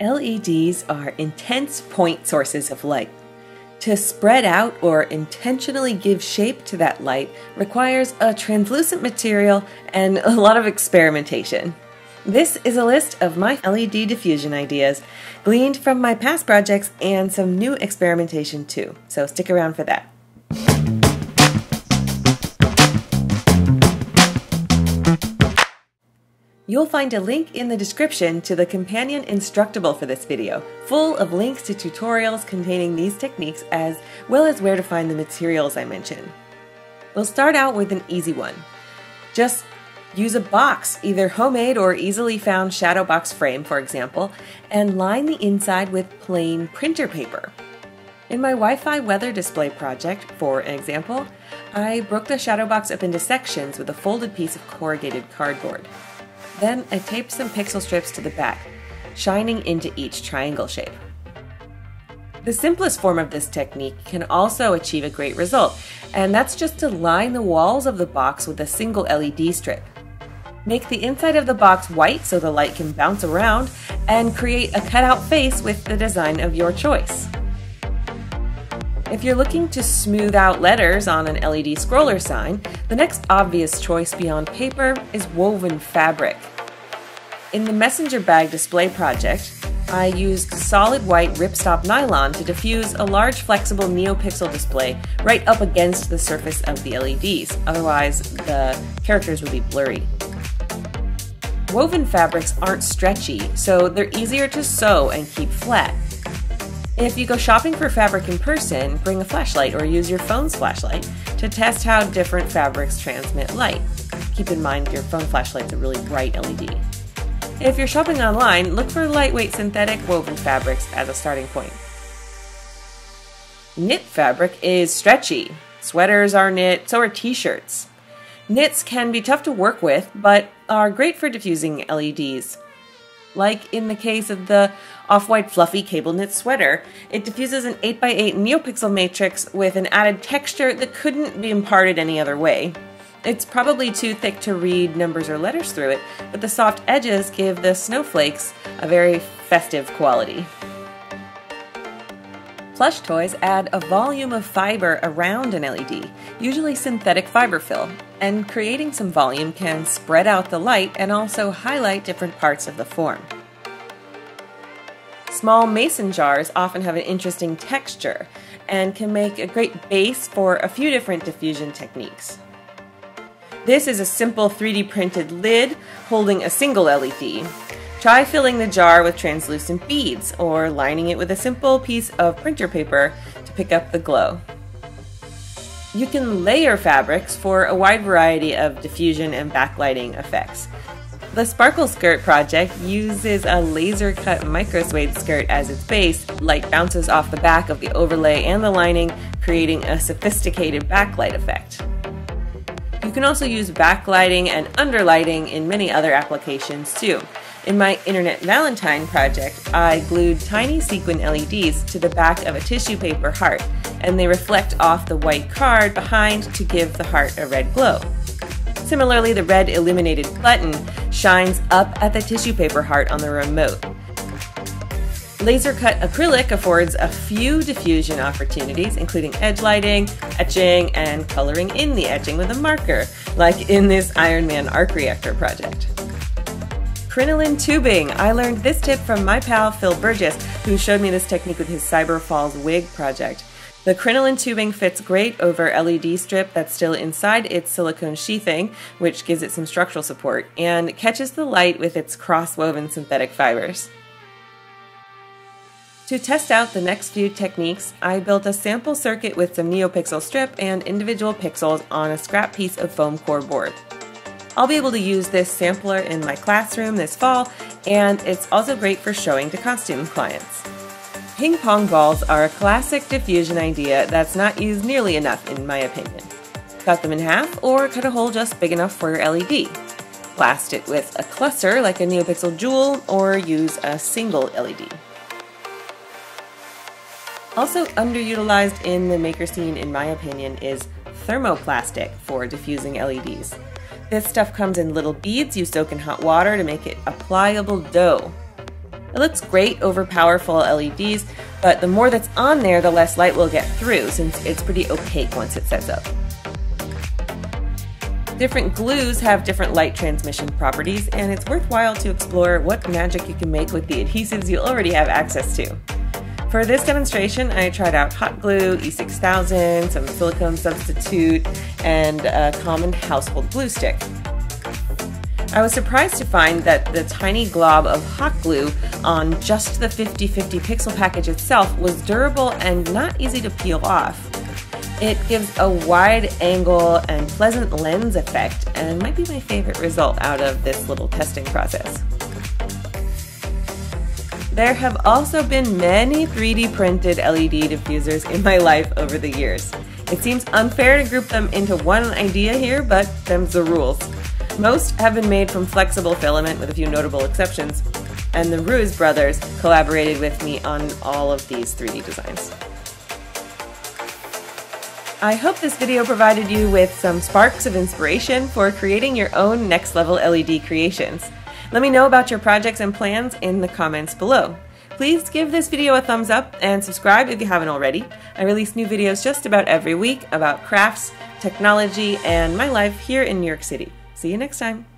LEDs are intense point sources of light. To spread out or intentionally give shape to that light requires a translucent material and a lot of experimentation. This is a list of my LED diffusion ideas, gleaned from my past projects and some new experimentation too, so stick around for that. You'll find a link in the description to the companion instructable for this video, full of links to tutorials containing these techniques as well as where to find the materials I mentioned. We'll start out with an easy one. Just use a box, either homemade or easily found shadow box frame, for example, and line the inside with plain printer paper. In my Wi-Fi weather display project, for example, I broke the shadow box up into sections with a folded piece of corrugated cardboard. Then I taped some pixel strips to the back, shining into each triangle shape. The simplest form of this technique can also achieve a great result, and that's just to line the walls of the box with a single LED strip. Make the inside of the box white so the light can bounce around, and create a cutout face with the design of your choice. If you're looking to smooth out letters on an LED scroller sign, the next obvious choice beyond paper is woven fabric. In the messenger bag display project, I used solid white ripstop nylon to diffuse a large flexible NeoPixel display right up against the surface of the LEDs, otherwise the characters would be blurry. Woven fabrics aren't stretchy, so they're easier to sew and keep flat. If you go shopping for fabric in person, bring a flashlight or use your phone's flashlight to test how different fabrics transmit light. Keep in mind your phone flashlight's a really bright LED. If you're shopping online, look for lightweight synthetic woven fabrics as a starting point. Knit fabric is stretchy. Sweaters are knit, so are t-shirts. Knits can be tough to work with, but are great for diffusing LEDs. Like in the case of the off-white fluffy cable knit sweater, it diffuses an 8x8 NeoPixel matrix with an added texture that couldn't be imparted any other way. It's probably too thick to read numbers or letters through it, but the soft edges give the snowflakes a very festive quality. Plush toys add a volume of fiber around an LED, usually synthetic fiber fill, and creating some volume can spread out the light and also highlight different parts of the form. Small mason jars often have an interesting texture and can make a great base for a few different diffusion techniques. This is a simple 3D printed lid holding a single LED. Try filling the jar with translucent beads or lining it with a simple piece of printer paper to pick up the glow. You can layer fabrics for a wide variety of diffusion and backlighting effects. The Sparkle Skirt project uses a laser cut micro suede skirt as its base. Light bounces off the back of the overlay and the lining, creating a sophisticated backlight effect. You can also use backlighting and underlighting in many other applications too. In my Internet Valentine project, I glued tiny sequin LEDs to the back of a tissue paper heart, and they reflect off the white card behind to give the heart a red glow. Similarly, the red illuminated button shines up at the tissue paper heart on the remote. Laser cut acrylic affords a few diffusion opportunities, including edge lighting, etching, and coloring in the etching with a marker, like in this Iron Man arc reactor project. Crinoline tubing. I learned this tip from my pal Phil Burgess, who showed me this technique with his Cyber Falls wig project. The crinoline tubing fits great over LED strip that's still inside its silicone sheathing, which gives it some structural support, and catches the light with its cross-woven synthetic fibers. To test out the next few techniques, I built a sample circuit with some NeoPixel strip and individual pixels on a scrap piece of foam core board. I'll be able to use this sampler in my classroom this fall, and it's also great for showing to costume clients. Ping pong balls are a classic diffusion idea that's not used nearly enough in my opinion. Cut them in half or cut a hole just big enough for your LED. Blast it with a cluster like a NeoPixel Jewel or use a single LED. Also underutilized in the maker scene in my opinion is thermoplastic for diffusing LEDs. This stuff comes in little beads you soak in hot water to make it a pliable dough. It looks great over powerful LEDs, but the more that's on there, the less light will get through since it's pretty opaque once it sets up. Different glues have different light transmission properties, and it's worthwhile to explore what magic you can make with the adhesives you already have access to. For this demonstration, I tried out hot glue, E6000, some silicone substitute, and a common household glue stick. I was surprised to find that the tiny glob of hot glue on just the 50-50 pixel package itself was durable and not easy to peel off. It gives a wide angle and pleasant lens effect and might be my favorite result out of this little testing process. There have also been many 3D printed LED diffusers in my life over the years. It seems unfair to group them into one idea here, but them's the rules. Most have been made from flexible filament with a few notable exceptions, and the Ruiz brothers collaborated with me on all of these 3D designs. I hope this video provided you with some sparks of inspiration for creating your own next level LED creations. Let me know about your projects and plans in the comments below. Please give this video a thumbs up and subscribe if you haven't already. I release new videos just about every week about crafts, technology, and my life here in New York City. See you next time.